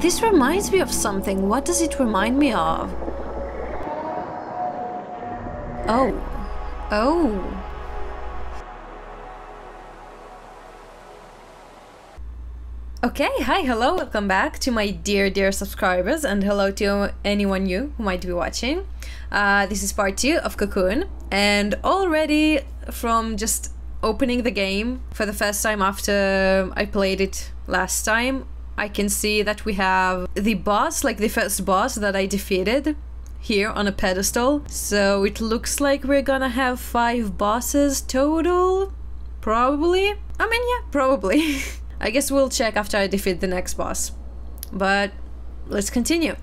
This reminds me of something. What does it remind me of? Oh. Oh. Okay, hi, hello, welcome back to my dear, dear subscribers, and hello to anyone new who might be watching. Uh, this is part two of Cocoon, and already from just opening the game for the first time after I played it last time, I can see that we have the boss, like the first boss that I defeated here on a pedestal. So it looks like we're gonna have five bosses total, probably. I mean, yeah, probably. I guess we'll check after I defeat the next boss. But let's continue.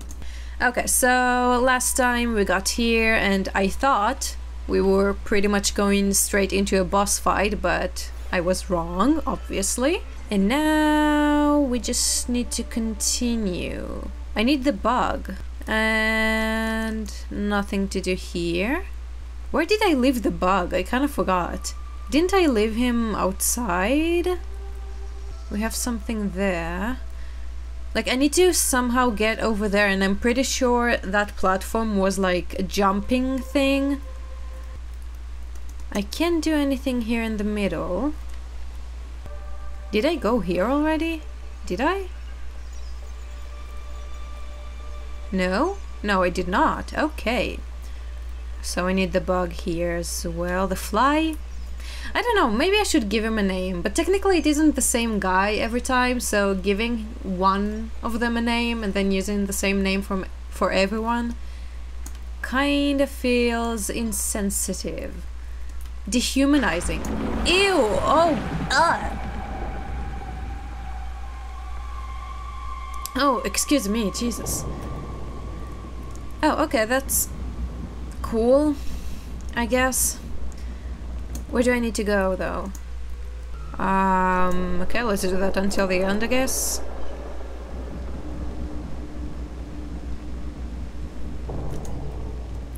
Okay, so last time we got here and I thought we were pretty much going straight into a boss fight, but I was wrong, obviously. And now we just need to continue. I need the bug. And nothing to do here. Where did I leave the bug? I kind of forgot. Didn't I leave him outside? We have something there. Like, I need to somehow get over there, and I'm pretty sure that platform was like a jumping thing. I can't do anything here in the middle. Did I go here already? Did I? No? No, I did not. Okay. So I need the bug here as well. The fly? I don't know, maybe I should give him a name, but technically it isn't the same guy every time, so giving one of them a name and then using the same name from for everyone kind of feels insensitive. Dehumanizing. Ew! Oh, ugh! Oh, excuse me, Jesus. Oh, okay, that's cool, I guess. Where do I need to go, though? Um, okay, let's do that until the end, I guess.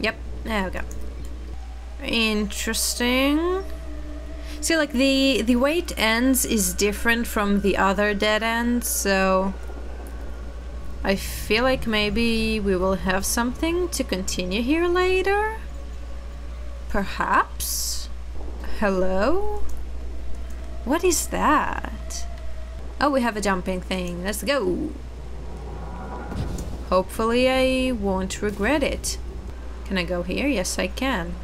Yep, there we go. Interesting. See, like, the, the way it ends is different from the other dead ends, so... I feel like maybe we will have something to continue here later? Perhaps? Hello? What is that? Oh, we have a jumping thing. Let's go. Hopefully I won't regret it. Can I go here? Yes, I can.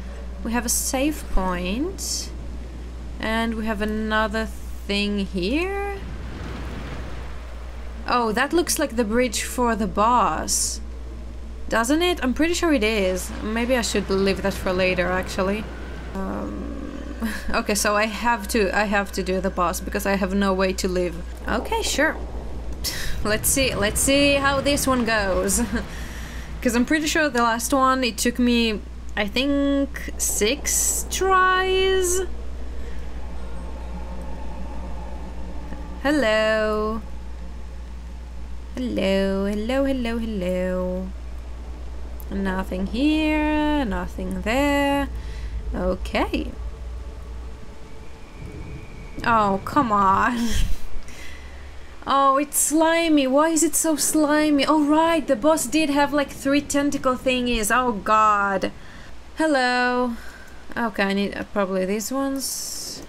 We have a save point. And we have another thing here. Oh, that looks like the bridge for the boss. Doesn't it? I'm pretty sure it is. Maybe I should leave that for later, actually. Um, okay, so I have to I have to do the boss because I have no way to live. Okay, sure. let's see. Let's see how this one goes. Because I'm pretty sure the last one it took me I think six tries. Hello. Hello, hello, hello, hello. Nothing here, nothing there. Okay. Oh, come on. oh, it's slimy. Why is it so slimy? Oh, right. The boss did have like three tentacle thingies. Oh, God. Hello. Okay, I need uh, probably these ones.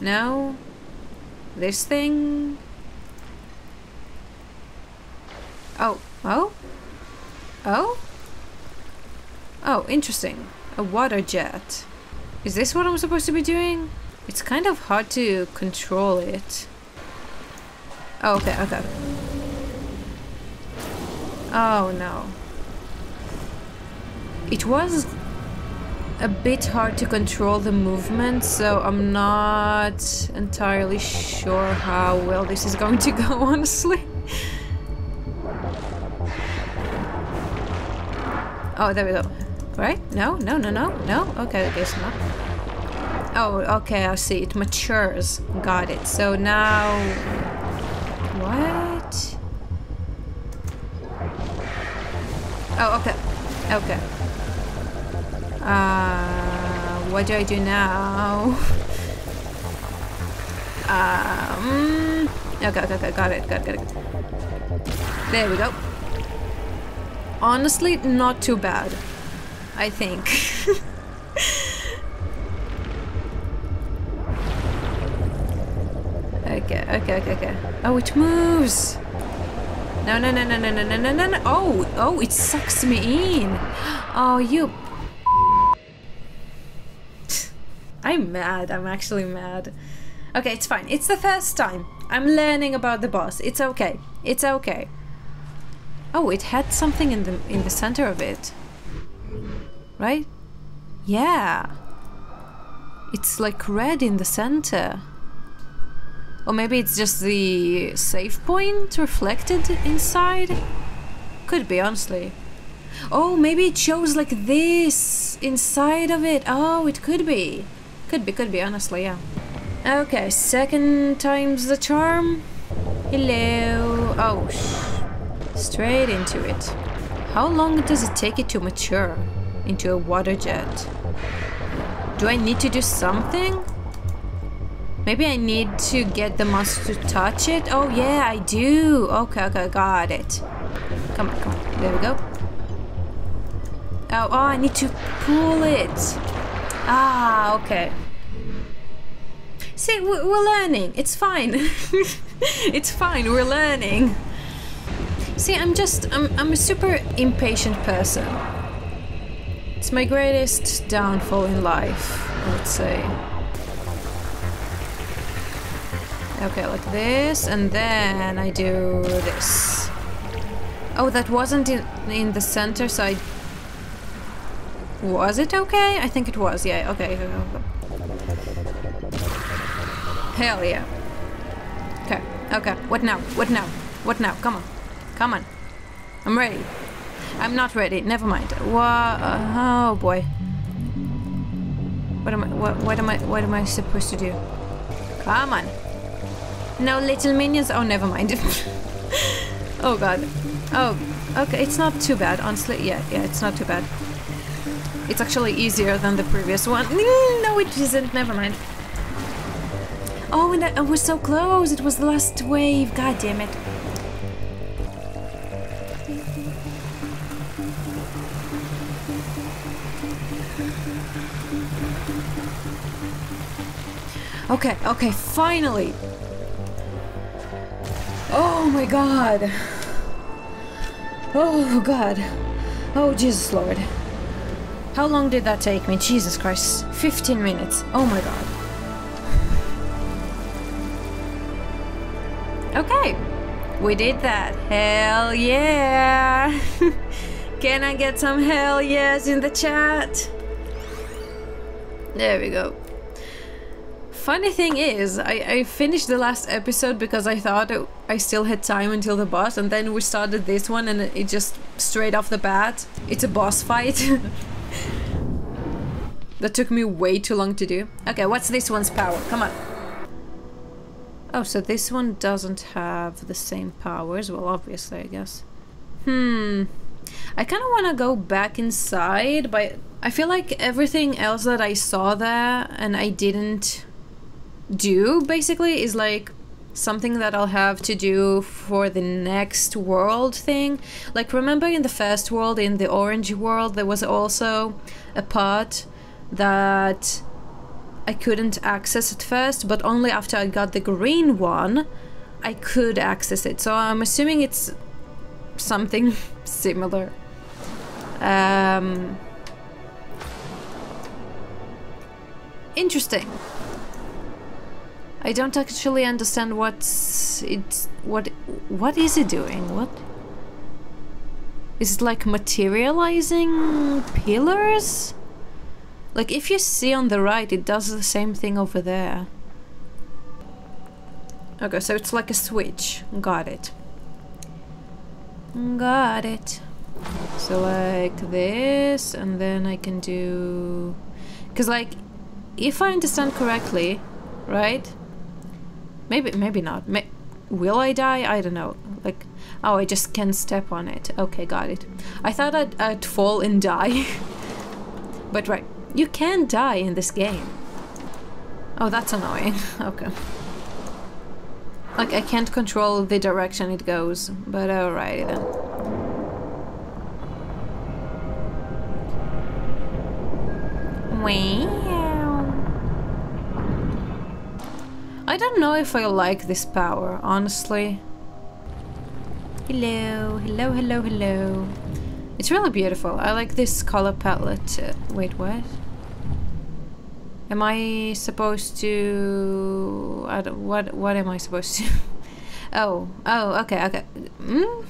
No. This thing. Oh. Oh? Oh? Oh, interesting. A water jet. Is this what I'm supposed to be doing? It's kind of hard to control it. Oh, okay, okay. Oh no. It was a bit hard to control the movement, so I'm not entirely sure how well this is going to go, honestly. Oh, there we go. Right? No, no, no, no, no? Okay, I guess not. Oh, okay, I see. It matures. Got it. So now... What? Oh, okay. Okay. Uh, what do I do now? um... Okay, okay, okay. Got it, got it, got it. There we go. Honestly, not too bad. I think. okay, okay, okay, okay. Oh, it moves! No, no, no, no, no, no, no, no, no. Oh, oh, it sucks me in. Oh, you. I'm mad. I'm actually mad. Okay, it's fine. It's the first time. I'm learning about the boss. It's okay. It's okay. Oh, it had something in the in the center of it. Right? Yeah. It's like red in the center. Or maybe it's just the save point reflected inside? Could be, honestly. Oh, maybe it shows like this inside of it. Oh, it could be. Could be, could be, honestly, yeah. Okay, second time's the charm. Hello. Oh, straight into it. How long does it take it to mature into a water jet? Do I need to do something? Maybe I need to get the monster to touch it? Oh yeah, I do. Okay, okay, got it. Come on, come on. There we go. Oh, oh, I need to pull it. Ah, okay. See, we're learning. It's fine. it's fine, we're learning. See, I'm just, I'm, I'm a super impatient person. It's my greatest downfall in life, I would say. Okay, like this, and then I do this. Oh, that wasn't in, in the center, so I... Was it okay? I think it was, yeah, okay. Hell yeah. Okay, okay, what now? What now? What now? Come on. Come on. I'm ready. I'm not ready, never mind. What? Uh, oh boy. What am I, what, what am I, what am I supposed to do? Come on. No little minions? Oh, never mind. oh god. Oh, okay, it's not too bad, honestly. Yeah, yeah, it's not too bad. It's actually easier than the previous one. No, it isn't. Never mind. Oh, and I, I was so close. It was the last wave. God damn it. Okay, okay, finally! Oh my god. Oh god. Oh Jesus Lord. How long did that take me? Jesus Christ. 15 minutes. Oh my god. Okay. We did that. Hell yeah. Can I get some hell yes in the chat? There we go. Funny thing is, I, I finished the last episode because I thought it, I still had time until the boss, and then we started this one, and it just straight off the bat, it's a boss fight. that took me way too long to do. Okay, what's this one's power? Come on. Oh, so this one doesn't have the same powers. Well, obviously, I guess. Hmm. I kind of want to go back inside, but I feel like everything else that I saw there and I didn't do basically is like something that I'll have to do for the next world thing. Like remember in the first world, in the orange world, there was also a part that I couldn't access at first, but only after I got the green one, I could access it. So I'm assuming it's something similar. Um, interesting. I don't actually understand what's it's what what is it doing? What is it like materializing pillars? Like if you see on the right, it does the same thing over there. Okay, so it's like a switch. Got it. Got it. So like this, and then I can do... Because like, if I understand correctly, right? Maybe, maybe not. May will I die? I don't know. Like, oh, I just can't step on it. Okay, got it. I thought I'd, I'd fall and die. but right, you can die in this game. Oh, that's annoying. okay. Like, I can't control the direction it goes, but alrighty then. Wow. I don't know if I like this power, honestly. Hello, hello, hello, hello. It's really beautiful. I like this color palette. Uh, wait, what? Am I supposed to... I don't, what, what am I supposed to... oh, oh, okay, okay. Mm?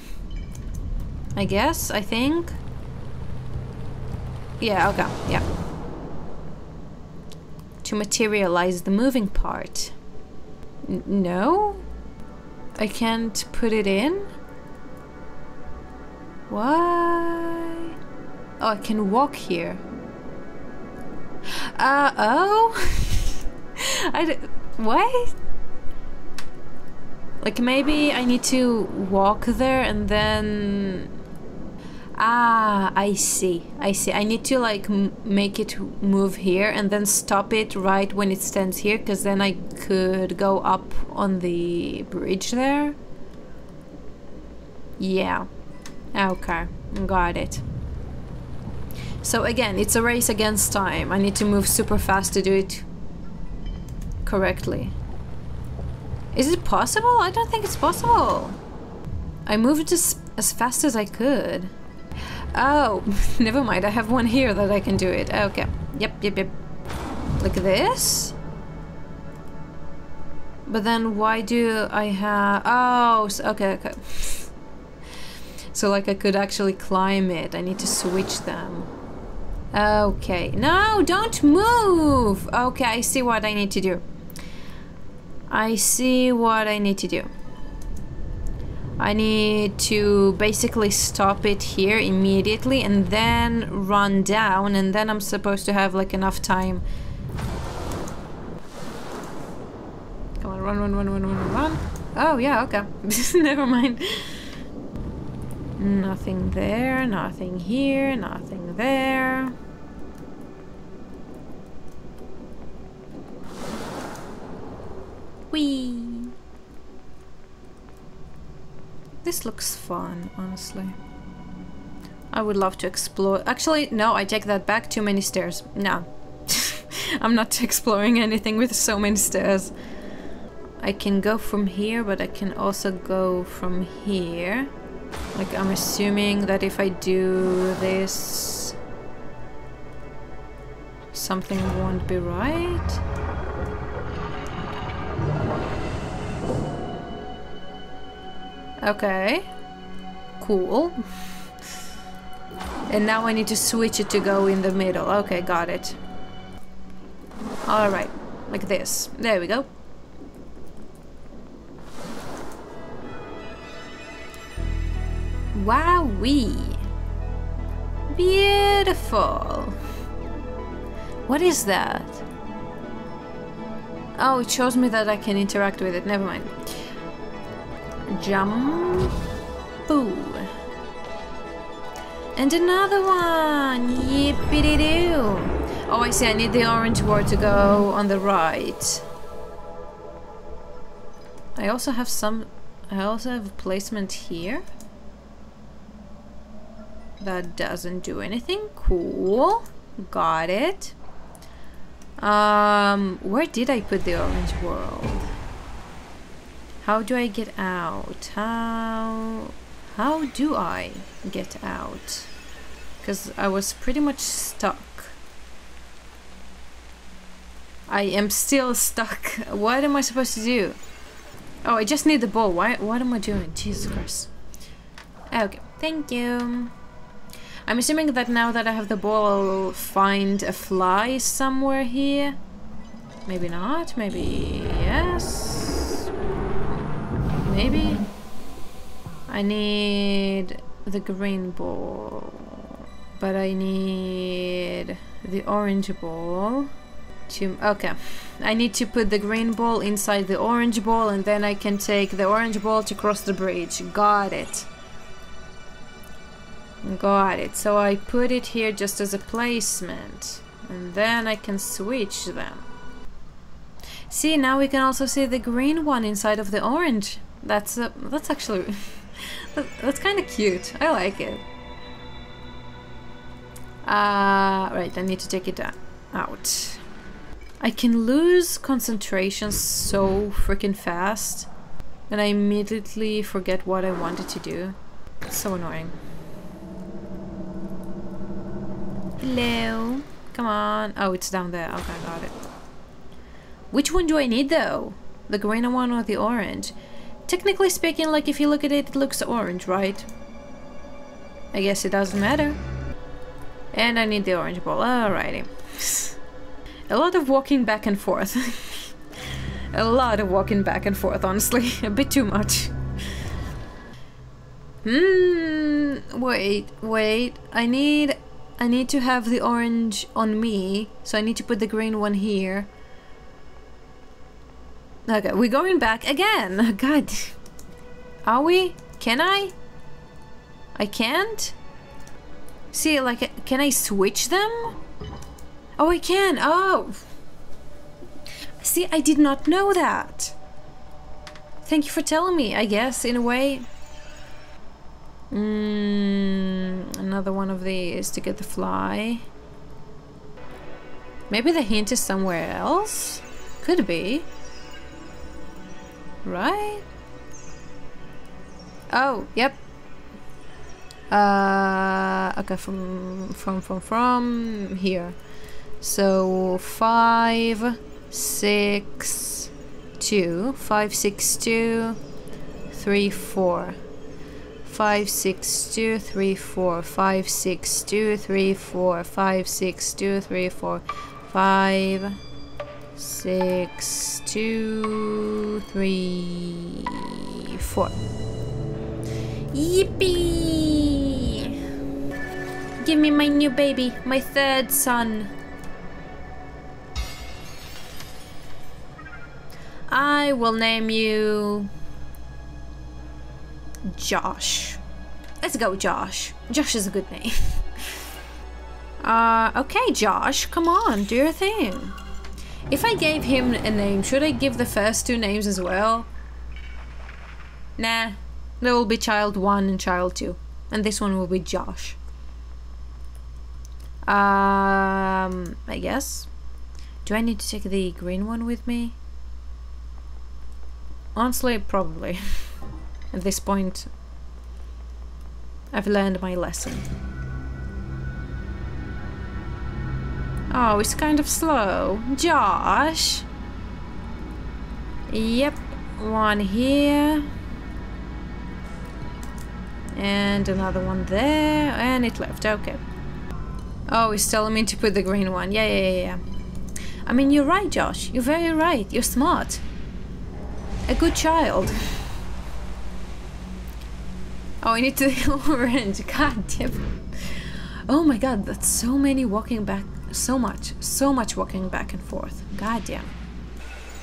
I guess, I think. Yeah, okay, yeah. To materialize the moving part. No? I can't put it in? Why? Oh, I can walk here. Uh, oh? I d what? Like maybe I need to walk there and then... Ah, I see. I see. I need to like make it move here and then stop it right when it stands here because then I could go up on the bridge there. Yeah. Okay, got it. So again, it's a race against time. I need to move super fast to do it correctly. Is it possible? I don't think it's possible. I moved as, as fast as I could. Oh, never mind. I have one here that I can do it. Okay. Yep, yep, yep. Like this? But then why do I have... Oh, okay, okay. So like I could actually climb it. I need to switch them. Okay. No, don't move! Okay, I see what I need to do. I see what I need to do. I need to basically stop it here immediately and then run down and then I'm supposed to have like enough time. Come on, run, run, run, run, run, run. Oh, yeah, okay. Never mind. Nothing there, nothing here, nothing there. Whee! This looks fun, honestly. I would love to explore. Actually, no, I take that back. Too many stairs. No. I'm not exploring anything with so many stairs. I can go from here, but I can also go from here. Like, I'm assuming that if I do this... Something won't be right? Okay. Cool. And now I need to switch it to go in the middle. Okay, got it. Alright. Like this. There we go. Wowee! Beautiful! What is that? Oh, it shows me that I can interact with it. Never mind. Jump. Boo. And another one! Yippity-doo! Oh, I see. I need the orange word to go on the right. I also have some... I also have a placement here. That doesn't do anything. Cool. Got it. Um, where did I put the orange world? How do I get out? How... How do I get out? Because I was pretty much stuck. I am still stuck. What am I supposed to do? Oh, I just need the ball. Why, what am I doing? Jesus Christ. Okay, thank you. I'm assuming that now that I have the ball, I'll find a fly somewhere here. Maybe not, maybe yes. Maybe. I need the green ball. But I need the orange ball. To, okay. I need to put the green ball inside the orange ball and then I can take the orange ball to cross the bridge. Got it. Got it. So I put it here just as a placement. And then I can switch them. See, now we can also see the green one inside of the orange. That's uh, that's actually that, that's kind of cute. I like it. Uh, right, I need to take it out. I can lose concentration so freaking fast and I immediately forget what I wanted to do. It's so annoying. Hello? Come on. Oh, it's down there. Okay, got it. Which one do I need though? The green one or the orange? Technically speaking, like if you look at it, it looks orange, right? I guess it doesn't matter. And I need the orange ball. Alrighty. A lot of walking back and forth. A lot of walking back and forth, honestly. A bit too much. Hmm. Wait, wait. I need... I need to have the orange on me, so I need to put the green one here. Okay, we're going back again. God. Are we? Can I? I can't? See, like, can I switch them? Oh, I can. Oh. See, I did not know that. Thank you for telling me, I guess, in a way. Mm, another one of these to get the fly. Maybe the hint is somewhere else? Could be. Right? Oh, yep. Uh, okay, from, from, from, from here. So, five, six, two, five, six, two, three, four. Five, six, two, three, four, five, six, two, three, four, five, six, two, three, four, five, six, two, three, four. Yippee! Give me my new baby, my third son. I will name you Josh. Let's go, Josh. Josh is a good name. uh, okay, Josh, come on, do your thing. If I gave him a name, should I give the first two names as well? Nah, there will be child one and child two. And this one will be Josh. Um, I guess. Do I need to take the green one with me? Honestly, probably. At this point, I've learned my lesson. Oh, it's kind of slow. Josh! Yep, one here. And another one there, and it left, okay. Oh, he's telling me to put the green one. Yeah, yeah, yeah, yeah. I mean, you're right, Josh. You're very right. You're smart. A good child. Oh, I need to orange. God damn. Oh my god, that's so many walking back. So much. So much walking back and forth. God damn.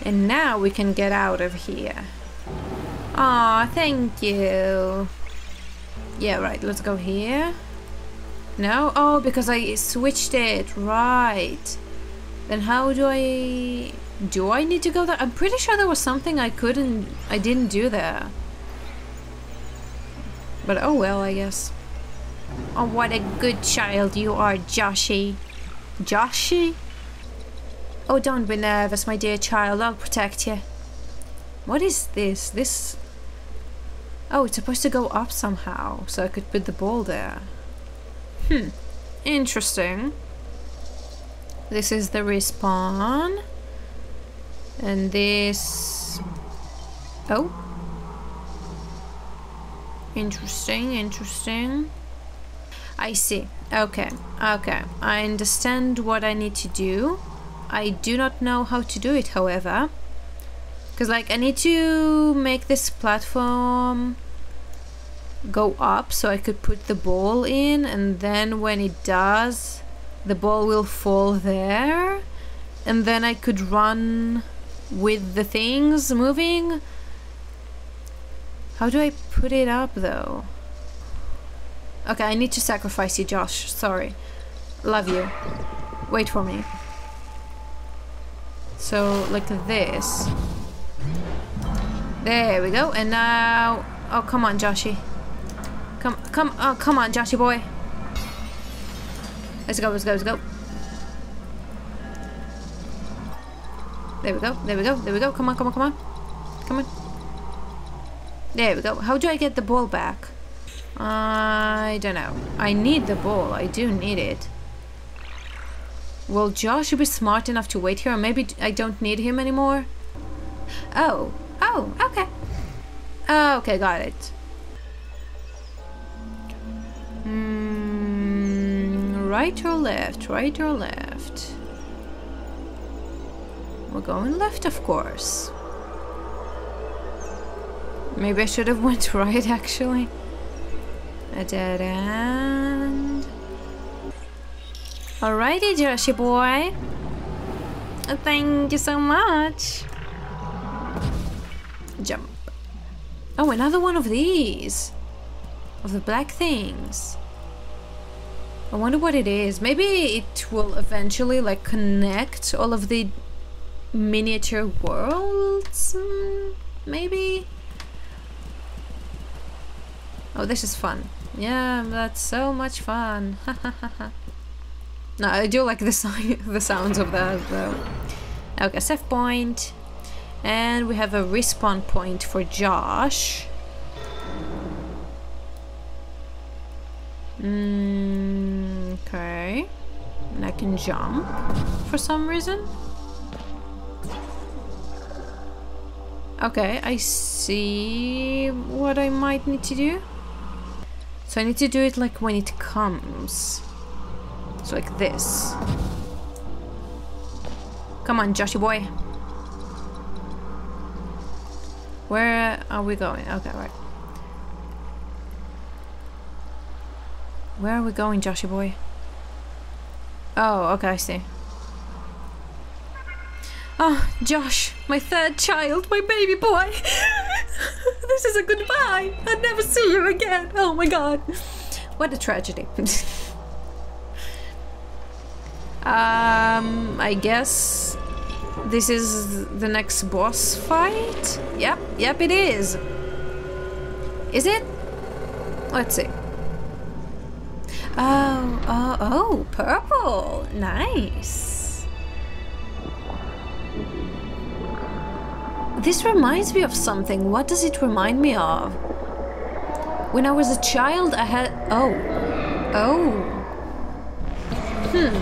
And now we can get out of here. Aw, thank you. Yeah, right, let's go here. No? Oh, because I switched it. Right. Then how do I... Do I need to go there? I'm pretty sure there was something I couldn't... I didn't do there. But oh well, I guess. Oh, what a good child you are, Joshy. Joshy? Oh, don't be nervous, my dear child. I'll protect you. What is this? This... Oh, it's supposed to go up somehow, so I could put the ball there. Hmm. Interesting. This is the respawn. And this... Oh. Interesting, interesting. I see. Okay, okay. I understand what I need to do. I do not know how to do it, however. Because, like, I need to make this platform go up so I could put the ball in and then when it does, the ball will fall there and then I could run with the things moving. How do I put it up though? Okay, I need to sacrifice you, Josh. Sorry. Love you. Wait for me. So, like this. There we go. And now... Oh, come on, Joshy. Come, come, oh, come on, Joshy boy. Let's go, let's go, let's go. There we go, there we go, there we go. Come on, come on, come on. Come on. There we go. How do I get the ball back? I don't know. I need the ball. I do need it. Will Josh be smart enough to wait here? Or maybe I don't need him anymore? Oh. Oh, okay. Oh, okay, got it. Mm, right or left? Right or left? We're going left, of course. Maybe I should have went right, actually. A dead end. Alrighty, Joshy boy. Thank you so much. Jump. Oh, another one of these. Of the black things. I wonder what it is. Maybe it will eventually like connect all of the miniature worlds? Mm, maybe? Oh, this is fun. Yeah, that's so much fun. no, I do like the, si the sounds of that though. Okay, save point. And we have a respawn point for Josh. Mm, okay. And I can jump for some reason. Okay, I see what I might need to do. So I need to do it like when it comes. So like this. Come on, Joshy boy. Where are we going? Okay, right. Where are we going, Joshy boy? Oh, okay, I see. Oh, Josh, my third child, my baby boy. this is a goodbye. I'll never see you again. Oh my god. What a tragedy. um, I guess this is the next boss fight? Yep, yep it is. Is it? Let's see. Oh, oh, oh, purple. Nice. This reminds me of something. What does it remind me of? When I was a child, I had... Oh. Oh. Hmm.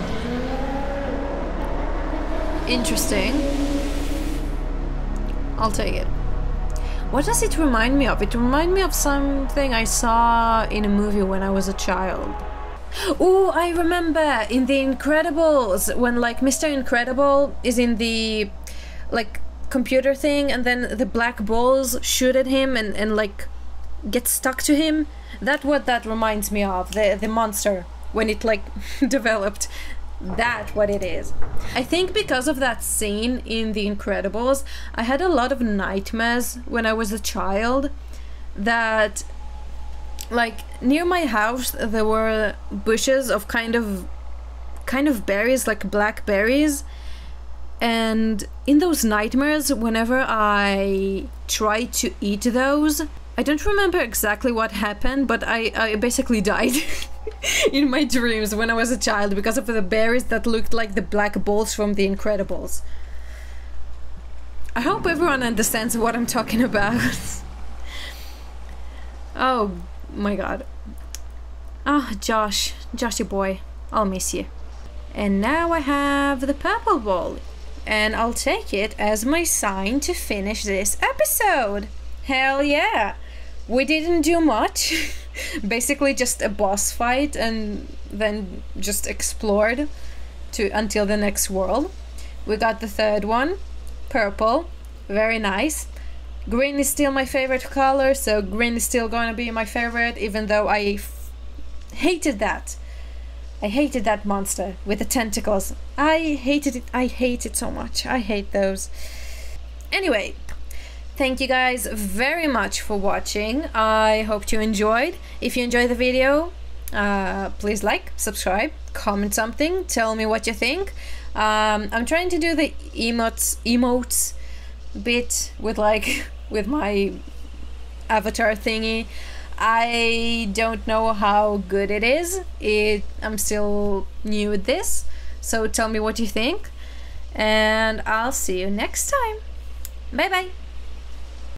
Interesting. I'll take it. What does it remind me of? It reminds me of something I saw in a movie when I was a child. Oh, I remember in The Incredibles when like Mr. Incredible is in the like computer thing and then the black balls shoot at him and, and like get stuck to him. That what that reminds me of, the the monster when it like developed. That what it is. I think because of that scene in The Incredibles, I had a lot of nightmares when I was a child that like near my house there were bushes of kind of kind of berries like blackberries and in those nightmares, whenever I try to eat those, I don't remember exactly what happened, but I, I basically died in my dreams when I was a child because of the berries that looked like the black balls from The Incredibles. I hope everyone understands what I'm talking about. oh my god. Ah, oh, Josh. Joshy boy. I'll miss you. And now I have the purple ball and I'll take it as my sign to finish this episode. Hell yeah! We didn't do much. Basically just a boss fight and then just explored to until the next world. We got the third one, purple, very nice. Green is still my favorite color, so green is still going to be my favorite, even though I hated that I hated that monster with the tentacles. I hated it. I hate it so much. I hate those. Anyway, thank you guys very much for watching. I hope you enjoyed. If you enjoyed the video, uh, please like, subscribe, comment something, tell me what you think. Um, I'm trying to do the emotes emotes bit with like with my avatar thingy. I don't know how good it is. It I'm still new at this, so tell me what you think, and I'll see you next time. Bye bye.